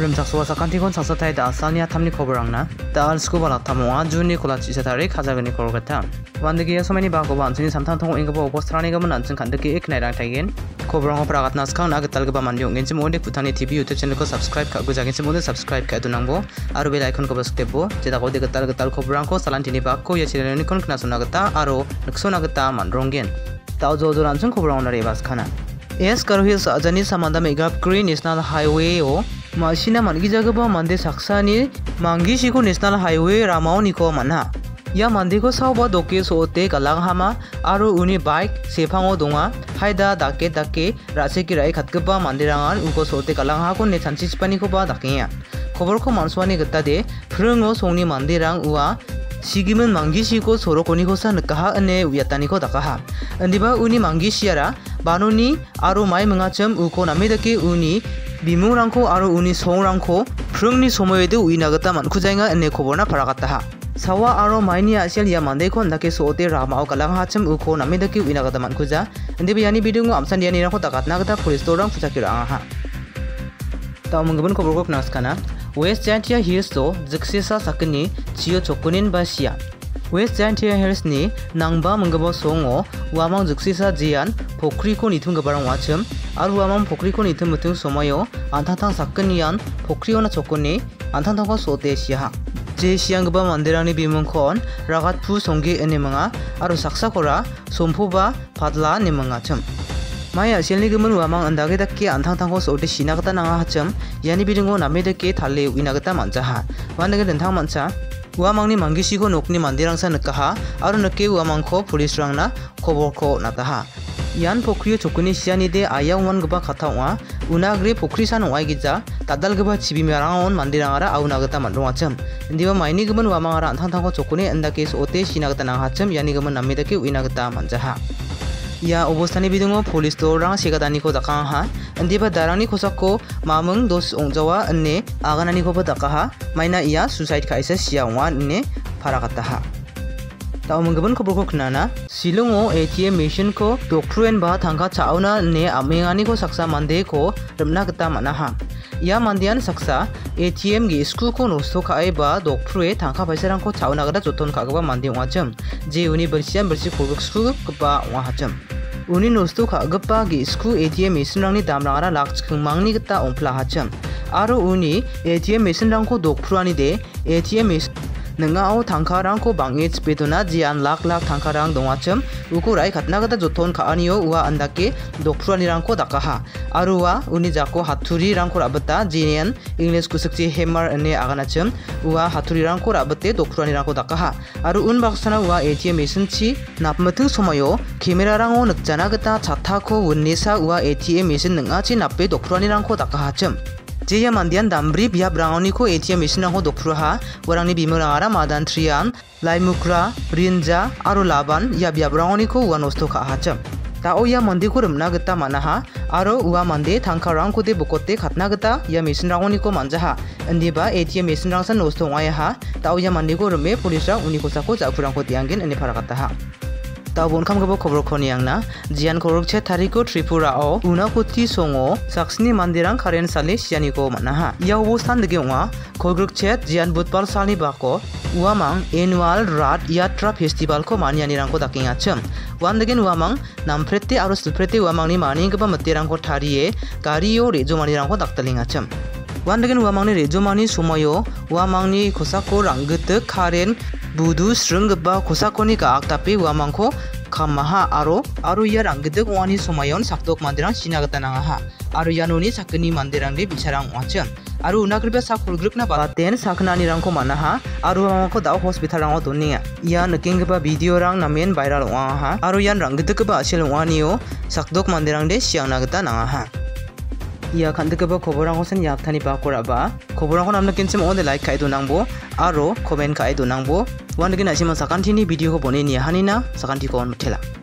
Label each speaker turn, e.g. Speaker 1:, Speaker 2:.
Speaker 1: rum tak suwa sakan tikon saksa tai da asania tamni koborang na da al skuba la tamo a juni kola chisa tari khaja gani kor gata wande gi yasomani ba go ban chini samtan thong ingba obostrani ga man anchen khande ki ek nai rang taigen koborang opra gatna skang na gatal ga man yong genchim onde putani tv youtube channel ko subscribe ka go jagin chim onde subscribe ka dunang bo aro bell icon ko bas tebo jeda go de gatal gatal koborang ko salan tini ba ko ya chile ni kon kna suna gata aro naksona gata man rongen ताओ जो जो रामचंद खबर ऑनर एवास खाना एस कर हिल्स अजनी समांदा में क्री national highway ओ मासीना मनगी जगह पर मंदिर सक्सा ने मांगी शिखो नेशनल हाईवे रामा निको मना या मंदिर को साव बा दोके सोते कलाग हामा आरो उनी बाइक सेफांगो दुंगा हाइदा दाके दाके रासे की राय खतके पा मंदिर उनको सोते कलाग हाको ने संचिच पनी को बा दाके खबर को मानसवानी गत्ता दे फिर सोनी मंदिर रंग हुआ 시기은 만기시고 서로 고니고사 느카하 은에 우야따니고 다카하 은디바 우니 만기시야라 마노니 아로 마이 멍아점 우코 남미다키 우니 미무랑코 아로 우니 송랑코 프릉니 소모에도 우이나가다 만쿠자잉아 은에 코보나 파라가타하 사와 아로 마이니 아실 야 만데코 나케 소오테 라마오 갈랑 하참 우코 남미다키 우이나가다 만쿠자 은디바 야니 비둥우 암산디야니랑 호다가트나가다 포리스토랑 부자키랑 아하 다음 언급은 고불고 그 나스카나 웨스트티아 힐소 즉시사 사건이 지어 조건인 바시야 웨스트티아 힐스니 낭바 문급어 송어 와망 즉시사 지안 보크리콘 이틈 거바랑 와첨 아루 와망 보크리콘 이틈 무튼 소마요 안탕탕 사건이안 보크리오나 조건이 안탕탕과 소대시하 제시양급바 만데라니 비문콘 라갓푸 송기 애니멍아 아루 삭사코라 솜포바 바라 니멍아첨 마야 실리금은 와망 안다게 닦기 안탕탕고 소리 시나가다 나가 하점 야니 비링고 남이 닦기 달리 위나가다 만자하 와나게 된탕 만자 우아망니 만기시고 녹니 만디랑사 느까하 아로 느끼 우아망코 보리스랑나 코볼코 나다하 yan pokhriyo chokuni siani de aya wan gba khatha wa unagre pokhri san wai gija tadal gba chibi merang on mandirang ara au nagata mandro acham ndiwa maini gman wa mangara anthang thang ko chokuni anda case ote sinagata na hacham yani gman namida ki uinagata manjaha या अबस्थानि बिदुङाव पुलिसखौ तो रां सिगादानिखौ दाखाहा दिबा दारांनि खसाखौ मामुं दस अंजावा ने आगानानिखौबो दाखाहा माइना इया सुसाइड खायसे सियावा ने फारागाताहा তাও মঙ্গবন খবরকো খনানা শিলং ও এটিএম মেশিন কো ডক্ট্রুয়েন বা থাঙ্কা চাওনা নে আমেঙানি কো সাকসা মানদে কো রমনা গতা মানাহা ia mandian saksa ATM gi sku ko nosto kae ba dokprue tangka paisarangko chaunagra joton kagaba mandi ongachim je uni bersian bersi kobuk sku gpa ongachim uni nosto kagapa gi sku ATM isinrangni damrangara lakch khangmangni gita ongplahachim aro uni ATM isinrangko dokpruani de ATM isinrangko 능아오 당카랑코 방이츠 베도나 지안 락락 당카랑 동아첨 우쿠라이 갓나가다 조톤 가아니오 우아 안다케 독프라니랑코 다카하 아루와 우니자코 하투리랑코 라바타 지니안 잉글리스 구석지 헤머 안에 아가나첨 우아 하투리랑코 라바테 독프라니랑코 다카하 아루 운 박사나 우아 ATM 메신치 납마트 소마요 카메라랑오 늑자나 그다 자타코 운니사 우아 ATM 메신 능아치 납베 독프라니랑코 다카하첨 जेय मानदियान दामब्री बिहा ब्राउनी को ATM Mishnah दखरुहा वरंगनी बिमरारा मादानथ्रियान लाइमुक्रा रिंजा आरो लाबान या बिहा ब्राउनी को वनोस्तो खाहाचम ताओ या मंदिर को रमना गता मानाहा आरो उवा मंदे थांखा रंग को दे बुकोते खतना गता या मिशन रंगोनी को मानजाहा अंदीबा एटीएम मिशन रंग सा नोस्तो आयाहा ताओ या मंदिर को रमे पुलिस रा उनी को साको जाकुरां को दियांगेन अनिफारा गता हा ता बनखाम गबो खबर खनि आंना जियान खरगछे थारिको त्रिपुरा ओ उना कुति सोंगो साक्षिनि मंदिरां खारेन सालि सियानि को मानाहा याव बो सान जियान बुधवार सालनि बाको उवामांग एनुअल रात यात्रा फेस्टिवल को मानियानि रांको दाकिंगा छम वान दगे उवामांग नामफ्रेते आरो सुफ्रेते उवामांगनि मानि गबा मतेरां को थारिये गारियो रेजोमानि रांको दाक्तलिंगा छम वान दगे उवामांगनि रेजोमानि समयो उवामांगनि खोसाखौ रांगोते खारेन බුදු শৃঙ্গবা কোসাকনি কা আকতাপি ওয়ামাংকো কামাহা আরো আরো ইয়ার আঙ্গিদক ওয়ানি সময়ন সাক্তক মন্দিরাং সিনাগতা নাঙাহা আরো ইয়ানুনি সাকনি মন্দিরাংনি বিচারাং ওয়াচন আরো উনাগ্রিবা সাকুলগ্রিকনা বাতেন সাকনানি রাংকো মানাহা আরো আমাকো দাও হসপিটাল রাঙো দনিয়া ইয়া নকিংগবা ভিডিও রাং নামেন ভাইরাল ওয়াহা আরো ইয়ান রাঙ্গিদকবা আসিল ওয়ানিও সাকদক মন্দিরাং দে সিয়াং নাগতা নাঙাহা ইয়া খান থেকে খবর সেন ইয়াকানি বা করাবা খবর আমরা কিনছিম ওদের লাইক খাই নামবো আরো কমেন্ট খাই নামবো ওয়ান দিকে আসিম সাকান্তি ভিডিও বনে নিয়ে হানি না সাকান্তি কন থেলা